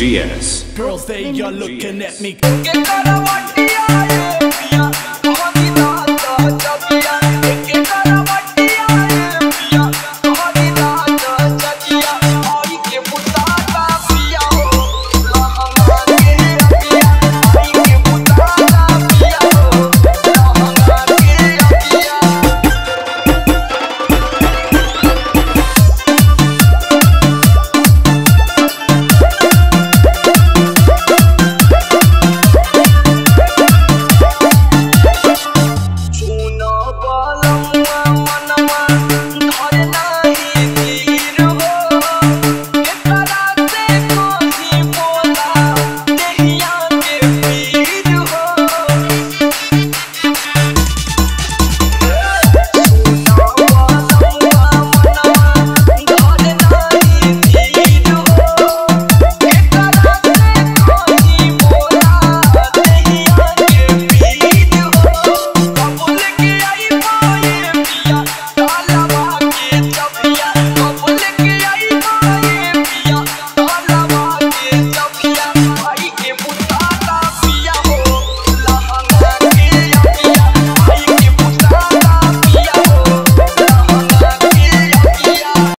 GS. Girls, they are looking at me.